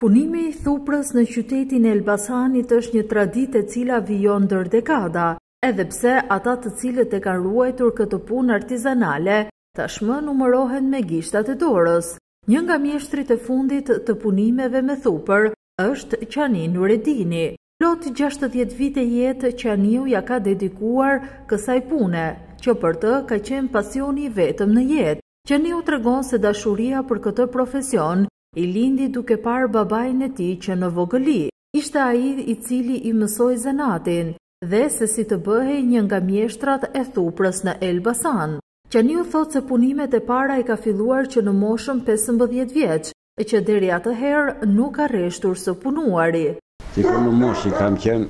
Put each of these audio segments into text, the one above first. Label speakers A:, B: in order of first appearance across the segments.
A: Punimi i thuprës në qytetin e Elbasanit është një traditë e cila vijon ndër dekada, edhe pse ata të cilët e kanë ruajtur këtë punë artizanale, tashmë numërohen me gishtat e dorës. Një nga mjeshtrit e fundit të punimeve me thupër është Qani Nuredini. Plot gjashtëdhjetë vite jetë Qaniu ia ka dedikuar kësaj pune, që për të ka qenë pasioni i vetëm në jetë. Qaniu tregon se dashuria për këtë profesion i lindi duke parë babain e tij që në vogëli, ishte ai i cili i mësoi zanatin dhe se si të bëhej një nga mjeshtrat e thuprës në Elbasan. Qaniu thotë se punimet e para i ka filluar që në moshën pesëmbëdhjetë vjeç, që prej atëherë nuk ka rreshtur së punuari.
B: Dikur në moshë kam qenë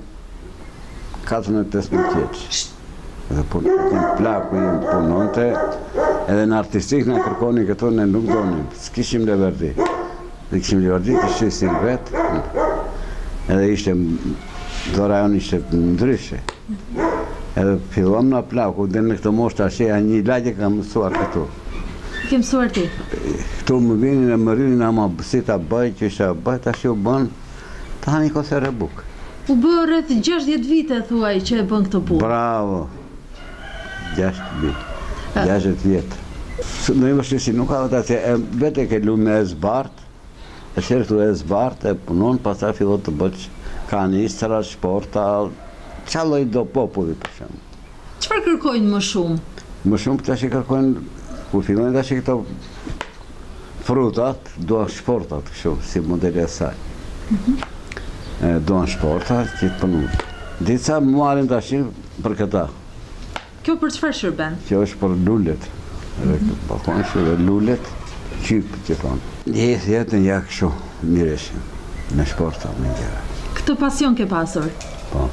B: 14-15 vjeç. Dhe punë, plaku i punonte, edhe në artistike na kërkonin, këto ne nuk donim, s'kishim leverdi. Ne kishim leverdi të shisnim vetë, edhe ishte, do rajon ishte ndryshe. Edhe filluam me plakun, dhe në këtë moshë tashi, a një lagje kam mësuar këtu.
A: Ke mësuar ti?
B: Këtu më vinin e më rrinin ama si ta bëj, që isha bëj, tash u bënë, të hanin kafshatë bukë.
A: U bënë rreth 60 vite, thuaj, që e bën këtë punë.
B: Bravo! 60 vite. 60 vjet. Në i vështirë si nuk ka, vete atje, vete ke lumi e zbardh, e sjell këtu e zbardh, e punon, pastaj fillon të bësh kanistra, shporta, ça lloj do populli për shumë.
A: Çfarë kërkojnë më shumë?
B: Më shumë tash i kërkojnë kur fillojnë tash këto frutat, duan shportat kështu, si modeli e saj. Mhm. E duan shportat që të punon. Dica marrin tash për këta.
A: Kjo për çfarë shërben?
B: Kjo është për lulet. Edhe këtu po thonë se dhe lulet qyp që thonë. Një jetë kështu merresh, me shporta, me gjëra.
A: Këtë pasion ke pasur?
B: Po.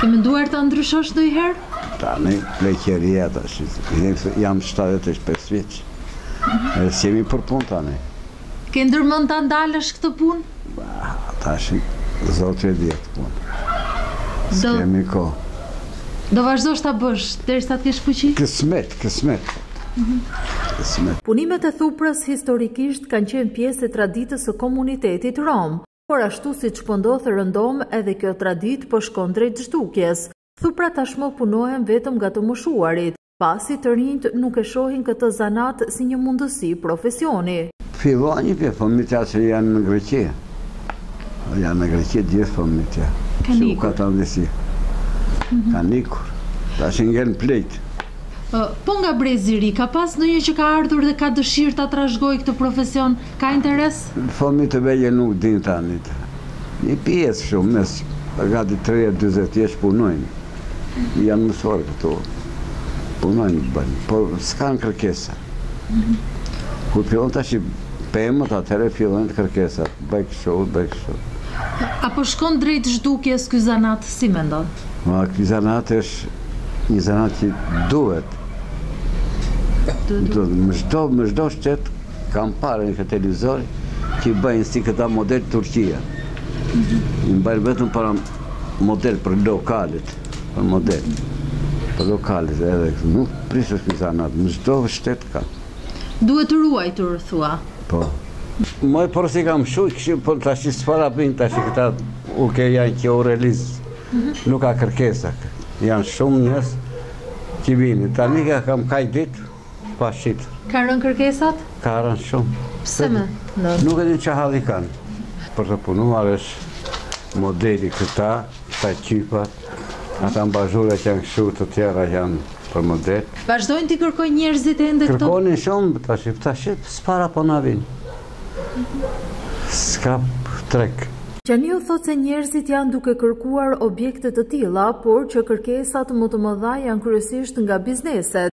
A: Ke menduar ta ndryshosh
B: ndonjëherë? Tani pleqëria tash. Jam 75 vjeç. Edhe s'jemi për punë tani.
A: Ke ndërmend ta ndalësh këtë punë?
B: Tash zoti e di atë punë. S'kemi kohë.
A: Do vazhdosh ta bësh derisa të kesh fuqi?
B: Kismet, kismet. Kismet.
A: Punimet e thuprës historikisht kanë qenë pjesë e traditës së komunitetit rom. Por ashtu siç po ndodh rëndom edhe kjo traditë po shkon drejt zhdukjes. Thupra tashmë punohen vetëm nga të moshuarit, pasi të rinjtë nuk e shohin këtë zanat si një mundësi profesioni.
B: Filloni pe fëmijët ja që janë në Greqi. Janë në Greqi gjithë fëmijët
A: ja. Kanë ikur.
B: Ka ta ndesi. Mhm. Kanë ikur. Tash ngelën pleqtë.
A: Po nga brezi i ri, ka pas ndonjë që ka ardhur dhe ka dëshirë ta trashëgojë këtë profesion Ka interes?
B: Fëmijë të vegjël nuk dinë tani të. Një pjesë shumë mes gati tridhjetë dyzet vjeç punojnë. Janë mësuar këtu. Punojnë bëjnë, po s'kanë kërkesa. Kur fillojnë tashi pemët atëherë fillojnë kërkesat, bëj kështu, bëj kështu.
A: A po shkon drejt zhdukjes ky zanat, si mendon?
B: Po ky zanat është një zanat që duhet. Duhet. Në çdo, në çdo shtet Kam parë në këtë televizor që i bëjnë si këta model Turqia. I mbajnë vetëm për model për lokalet, për model. Për lokalet edhe nuk prishet ky zanat, në çdo shtet ka.
A: Duhet ruajtur, thua.
B: Po. Më parë si kam shit, këshim për tash s'para bëjnë tash që këta u ke janë kjo u reliz. Mhm. Nuk ka kërkesa. Janë shumë njerëz që vinin. Tani ka kam kaq ditë, Pa shitë.
A: Kanë rënë kërkesat?
B: Kanë rënë shumë.
A: Pse më?
B: Nuk e din çë halli kanë. Për të punuar është modeli këta, këta qypat, ata abazhura që janë kështu të tjera janë për model.
A: Vazhdojnë t'i kërkojnë njerëzit ende këto?
B: Kërkonin shumë, tash, tash s'para po na vijnë. S'ka treg.
A: Qaniu thotë se njerëzit janë duke kërkuar objekte të tilla, por që kërkesat më të mëdha janë kryesisht nga bizneset.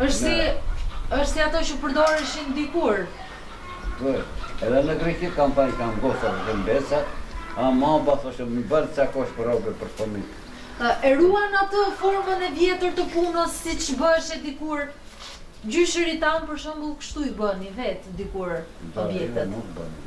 B: Është
A: si, është si ato që përdoreshin dikur.
B: Duhet. Edhe në Greqi kam parë që kam gocat dhe mbesat, ama bas është bërë ca kosh për rrobe për fëmijë.
A: E ruan atë formën e vjetër të punës siç bëheshe dikur? Gjyshërit tanë për shembull kështu i bënin vetë dikur objektet.
B: Jo, nuk bënin.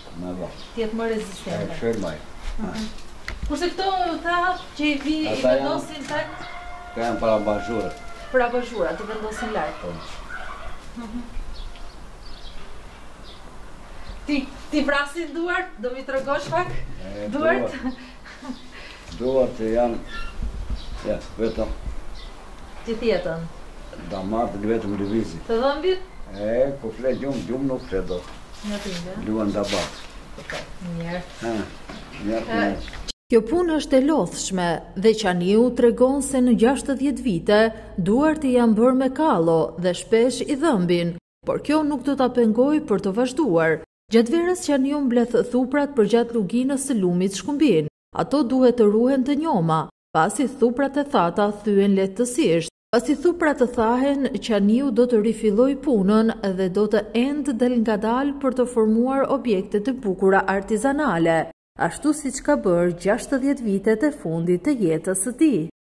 B: Më vonë. Të
A: jetë më rezistente.
B: E shërmoj.
A: Kurse këto ata që i vi i vendosin tek?
B: Këto janë për abazhurat.
A: Për abazhurat, të vendosin lart.
B: Po.
A: T'i, t'i vrasin duart, do m'i tregosh pak duart?
B: Duartë janë ja vetëm
A: gjithë
B: jetën damartë vetëm lëvizin
A: të dhëmbin
B: e kur fle gjumë gjumë nuk fle dot
A: në dhimbje
B: luan damartë okay
A: mirë
B: ha
A: mirë
B: mirë
A: Kjo punë është e lodhshme dhe Qaniu tregon se në 60 vite duart i janë bërë me kallo dhe shpesh i dhëmbin, por kjo nuk do ta pengojë për të vazhduar, Gjatë verës Qaniu mbledh thuprat përgjatë luginës së lumit Shkumbin. Ato duhet të ruhen të njoma, pasi thuprat e thata thyen lehtësisht. Pasi thuprat të thahen, Qaniu do të rifillojë punën dhe do të endë dalngadalë për të formuar objekte të bukura artizanale, ashtu siç ka bërë gjashtëdhjetë vitet e fundit të jetës së tij.